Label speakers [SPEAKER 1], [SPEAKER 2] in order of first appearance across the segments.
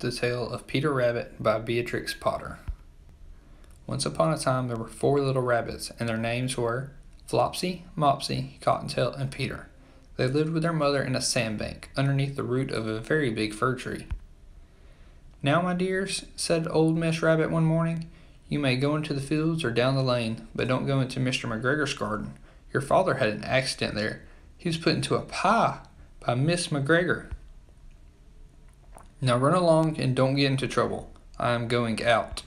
[SPEAKER 1] The Tale of Peter Rabbit by Beatrix Potter. Once upon a time, there were four little rabbits, and their names were Flopsy, Mopsy, Cottontail, and Peter. They lived with their mother in a sandbank underneath the root of a very big fir tree. Now, my dears, said old Miss Rabbit one morning, you may go into the fields or down the lane, but don't go into Mr. McGregor's garden. Your father had an accident there. He was put into a pie by Miss McGregor. Now run along and don't get into trouble. I am going out.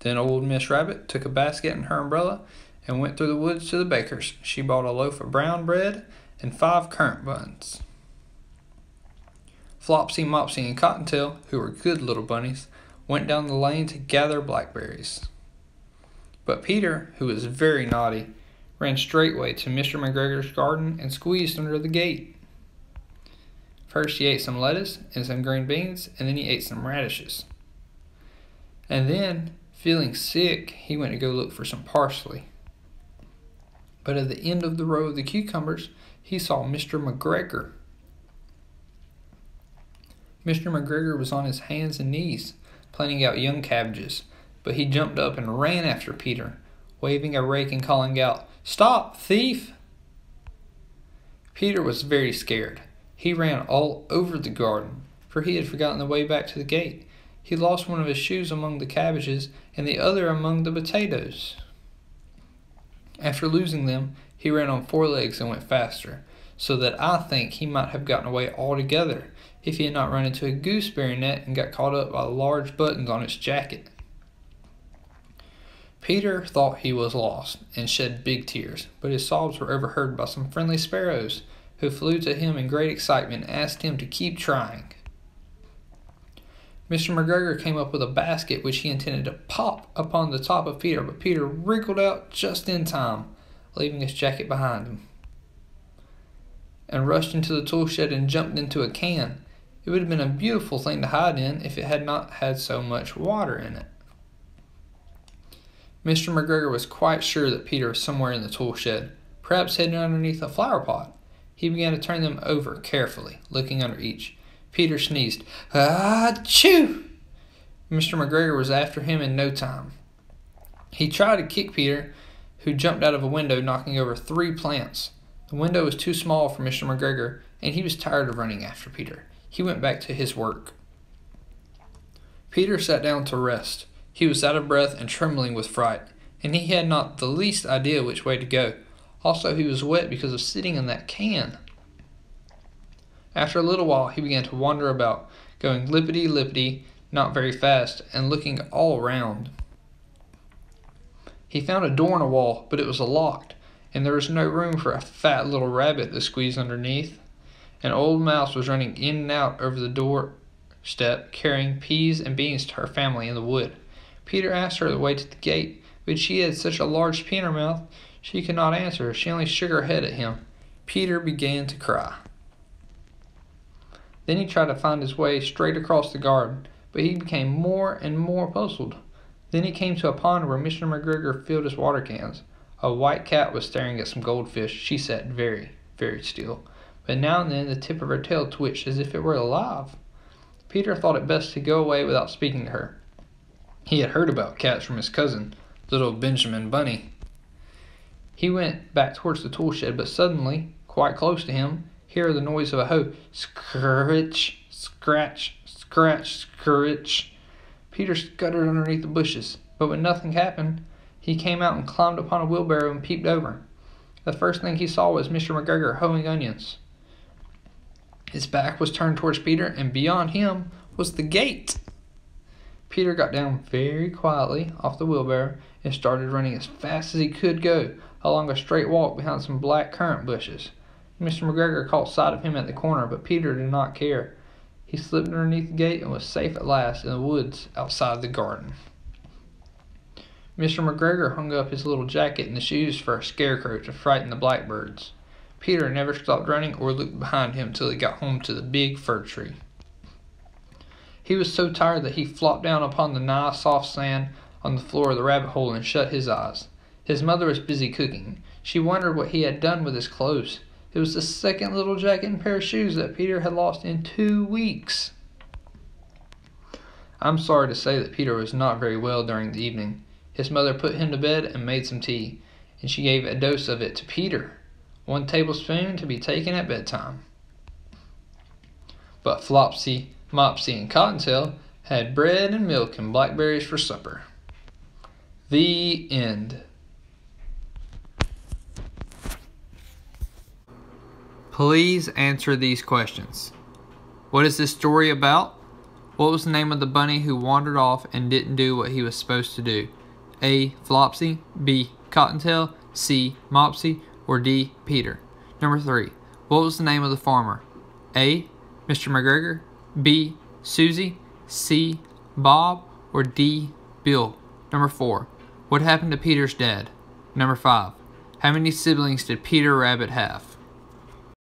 [SPEAKER 1] Then old Miss Rabbit took a basket and her umbrella and went through the woods to the baker's. She bought a loaf of brown bread and five currant buns. Flopsy, Mopsy, and Cottontail, who were good little bunnies, went down the lane to gather blackberries. But Peter, who was very naughty, ran straightway to Mr. McGregor's garden and squeezed under the gate. First, you ate some lettuce and some green beans, and then he ate some radishes. And then, feeling sick, he went to go look for some parsley. But at the end of the row of the cucumbers, he saw Mr. McGregor. Mr. McGregor was on his hands and knees, planting out young cabbages, but he jumped up and ran after Peter, waving a rake and calling out, Stop, thief! Peter was very scared he ran all over the garden, for he had forgotten the way back to the gate. He lost one of his shoes among the cabbages and the other among the potatoes. After losing them, he ran on four legs and went faster, so that I think he might have gotten away altogether if he had not run into a gooseberry net and got caught up by the large buttons on its jacket. Peter thought he was lost and shed big tears, but his sobs were overheard by some friendly sparrows who flew to him in great excitement and asked him to keep trying. Mr. McGregor came up with a basket which he intended to pop upon the top of Peter, but Peter wriggled out just in time, leaving his jacket behind him, and rushed into the tool shed and jumped into a can. It would have been a beautiful thing to hide in if it had not had so much water in it. Mr. McGregor was quite sure that Peter was somewhere in the tool shed, perhaps hidden underneath a flower pot. He began to turn them over carefully, looking under each. Peter sneezed. Ah, chew! Mr. McGregor was after him in no time. He tried to kick Peter, who jumped out of a window, knocking over three plants. The window was too small for Mr. McGregor, and he was tired of running after Peter. He went back to his work. Peter sat down to rest. He was out of breath and trembling with fright, and he had not the least idea which way to go. Also, he was wet because of sitting in that can. After a little while, he began to wander about, going lippity lippity, not very fast, and looking all round. He found a door in a wall, but it was locked, and there was no room for a fat little rabbit to squeeze underneath. An old mouse was running in and out over the doorstep, carrying peas and beans to her family in the wood. Peter asked her the way to the gate, but she had such a large pea in her mouth she could not answer. She only shook her head at him. Peter began to cry. Then he tried to find his way straight across the garden, but he became more and more puzzled. Then he came to a pond where Mr. McGregor filled his water cans. A white cat was staring at some goldfish. She sat very, very still, but now and then the tip of her tail twitched as if it were alive. Peter thought it best to go away without speaking to her. He had heard about cats from his cousin, little Benjamin Bunny, he went back towards the tool shed, but suddenly, quite close to him, hear the noise of a hoe. Scritch, scratch, scratch, scritch. Peter scuttered underneath the bushes, but when nothing happened, he came out and climbed upon a wheelbarrow and peeped over. The first thing he saw was Mr. McGregor hoeing onions. His back was turned towards Peter, and beyond him was the gate. Peter got down very quietly off the wheelbarrow and started running as fast as he could go, along a straight walk behind some black currant bushes. Mr. McGregor caught sight of him at the corner, but Peter did not care. He slipped underneath the gate and was safe at last in the woods outside the garden. Mr. McGregor hung up his little jacket and the shoes for a scarecrow to frighten the blackbirds. Peter never stopped running or looked behind him till he got home to the big fir tree. He was so tired that he flopped down upon the nice soft sand on the floor of the rabbit hole and shut his eyes. His mother was busy cooking. She wondered what he had done with his clothes. It was the second little jacket and pair of shoes that Peter had lost in two weeks. I'm sorry to say that Peter was not very well during the evening. His mother put him to bed and made some tea, and she gave a dose of it to Peter, one tablespoon to be taken at bedtime. But Flopsy, Mopsy, and Cottontail had bread and milk and blackberries for supper. The end. Please answer these questions. What is this story about? What was the name of the bunny who wandered off and didn't do what he was supposed to do? A. Flopsy, B. Cottontail, C. Mopsy, or D. Peter? Number 3. What was the name of the farmer? A. Mr. McGregor, B. Susie, C. Bob, or D. Bill? Number 4. What happened to Peter's dad? Number 5. How many siblings did Peter Rabbit have?